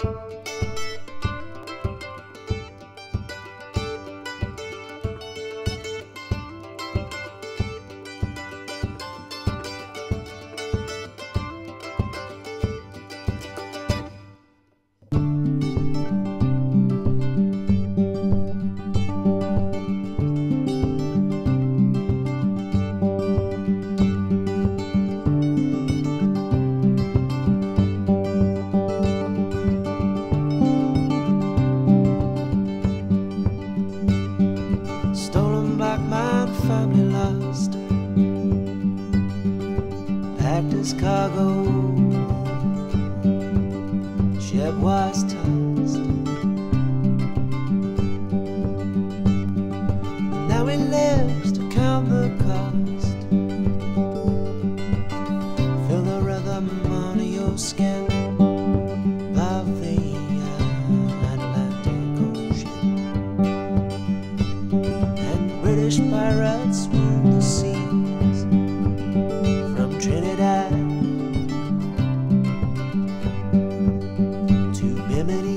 Música Packed cargo. Ship was tossed. Now he lives to count the cost. Feel the rhythm on your skin of the Atlantic Ocean and British pirates remedy